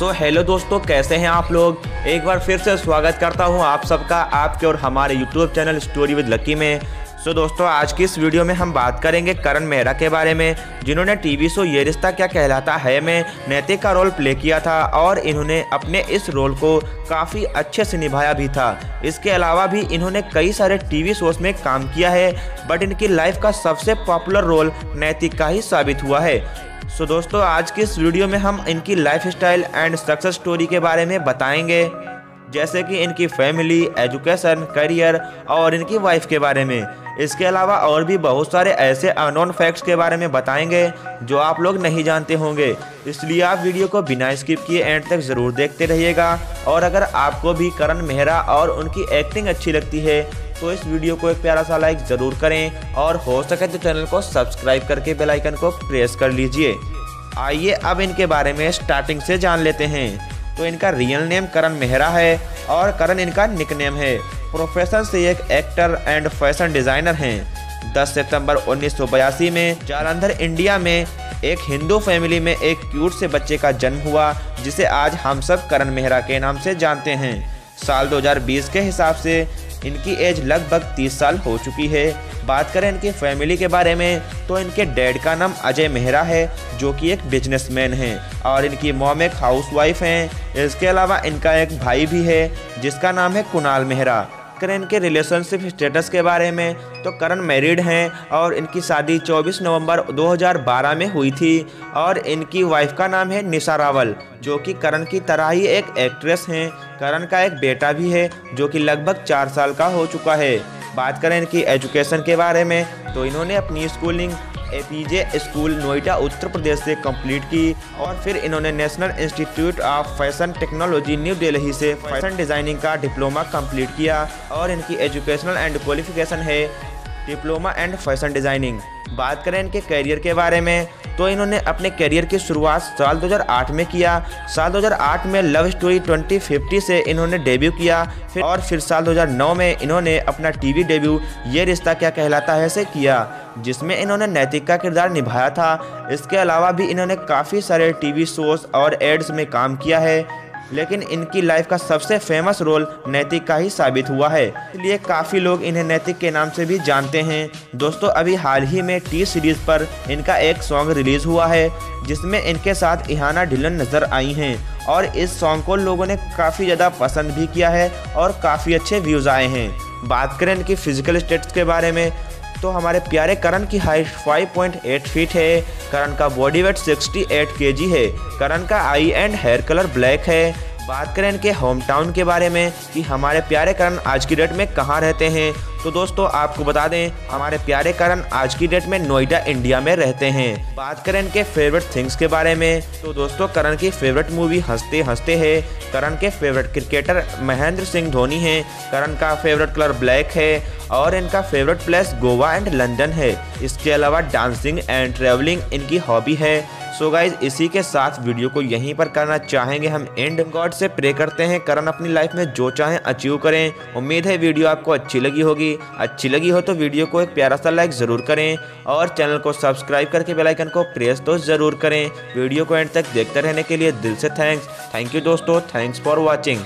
सो so, hello दोस्तों कैसे हैं आप लोग? एक बार फिर से स्वागत करता हूँ आप सबका आपके और हमारे YouTube channel story with Lucky में। सो so, दोस्तों आज की इस वीडियो में हम बात करेंगे करण मेहरा के बारे में जिन्होंने टीवी शो ये रिश्ता क्या कहलाता है में नैतिक का रोल प्ले किया था और इन्होंने अपने इस रोल को काफ़ी अच्छे से निभाया भी था। इसके अलावा भी इन्होंने कई सारे टीवी शोज़ में काम किया है बट इनकी लाइफ का सबसे पॉपुलर रोल नैतिक का ही साबित हुआ है। सो दोस्तों, आज की इस वीडियो में हम इनकी lifestyle and success story के बारे में बताएँगे। जैसे कि इनकी फैमिली एजुकेशन करियर और इनकी वाइफ के बारे में। इसके अलावा और भी बहुत सारे ऐसे अनोन फैक्ट्स के बारे में बताएँगे, जो आप लोग नहीं जानते होंगे। इसलिए आप वीडियो को बिना स्किप किए एंड तक ज़रूर देखते रहिएगा। और अगर आपको भी करण मेहरा और उनकी एक्टिंग अच्छी लगती है तो इस वीडियो को एक प्यारा सा लाइक ज़रूर करें और हो सके तो चैनल को सब्सक्राइब करके बेल आइकन को प्रेस कर लीजिए। आइए अब इनके बारे में स्टार्टिंग से जान लेते हैं। तो इनका रियल नेम करण मेहरा है और करण इनका निकनेम है। प्रोफेशन से एक एक्टर एंड फ़ैशन डिज़ाइनर हैं। 10 सितंबर उन्नीस सौ बयासी में जालंधर, इंडिया में एक हिंदू फैमिली में एक क्यूट से बच्चे का जन्म हुआ, जिसे आज हम सब करण मेहरा के नाम से जानते हैं। साल 2020 के हिसाब से इनकी एज लगभग 30 साल हो चुकी है। बात करें इनकी फैमिली के बारे में तो इनके डैड का नाम अजय मेहरा है, जो कि एक बिजनेसमैन है और इनकी मॉम एक हाउसवाइफ हैं। इसके अलावा इनका एक भाई भी है, जिसका नाम है कुणाल मेहरा। करें इनके रिलेशनशिप स्टेटस के बारे में तो करण मैरिड हैं और इनकी शादी 24 नवंबर 2012 में हुई थी और इनकी वाइफ का नाम है निशा रावल, जो कि करण की तरह ही एक एक्ट्रेस हैं। करण का एक बेटा भी है, जो कि लगभग चार साल का हो चुका है। बात करें इनकी एजुकेशन के बारे में तो इन्होंने अपनी schooling APJ school Noida Uttar Pradesh से कंप्लीट की और फिर इन्होंने National Institute of Fashion Technology New Delhi से फ़ैशन डिज़ाइनिंग का डिप्लोमा कंप्लीट किया और इनकी एजुकेशनल एंड क्वालिफिकेशन है। Diploma and fashion designing. बात करें इनके करियर के बारे में तो इन्होंने अपने करियर की शुरुआत साल 2008 में किया। साल 2008 में लव स्टोरी 2050 से इन्होंने डेब्यू किया। फिर और फिर साल 2009 में इन्होंने अपना टीवी डेब्यू, ये रिश्ता क्या कहलाता है से किया, जिसमें इन्होंने नैतिक का किरदार निभाया था। इसके अलावा भी इन्होंने काफ़ी सारे टीवी शोज़ और एड्स में काम किया है। लेकिन इनकी लाइफ का सबसे फ़ेमस रोल नैतिक का ही साबित हुआ है। इसलिए काफ़ी लोग इन्हें नैतिक के नाम से भी जानते हैं। दोस्तों, अभी हाल ही में टी सीरीज़ पर इनका एक सॉन्ग रिलीज़ हुआ है, जिसमें इनके साथ इहाना ढिलन नज़र आई हैं और इस सॉन्ग को लोगों ने काफ़ी ज़्यादा पसंद भी किया है और काफ़ी अच्छे व्यूज़ आए हैं। बात करें इनकी फ़िज़िकल स्टेट्स के बारे में तो हमारे प्यारे करण की हाइट 5.8 फीट है। करण का बॉडी वेट 68 केजी है। करण का eye and hair colour black है। बात करें इनके होम टाउन के बारे में कि हमारे प्यारे करण आज की डेट में कहाँ रहते हैं। तो दोस्तों, आपको बता दें, हमारे प्यारे करण आज की डेट में नोएडा, इंडिया में रहते हैं। बात करें इनके फेवरेट थिंग्स के बारे में तो दोस्तों, करण की फेवरेट मूवी हँसते हँसते है। करण के फेवरेट क्रिकेटर महेंद्र सिंह धोनी है। करण का फेवरेट कलर ब्लैक है और इनका favourite place Goa and London है। इसके अलावा डांसिंग एंड ट्रेवलिंग इनकी हॉबी है। सो so गाइज़ इसी के साथ वीडियो को यहीं पर करना चाहेंगे हम एंड गॉड से प्रे करते हैं, करण अपनी लाइफ में जो चाहें अचीव करें। उम्मीद है वीडियो आपको अच्छी लगी होगी। अच्छी लगी हो तो वीडियो को एक प्यारा सा लाइक ज़रूर करें और चैनल को सब्सक्राइब करके बेलाइकन को प्रेस तो ज़रूर करें। वीडियो को एंड तक देखते रहने के लिए दिल से थैंक्स थैंक यू दोस्तों थैंक्स फॉर वॉचिंग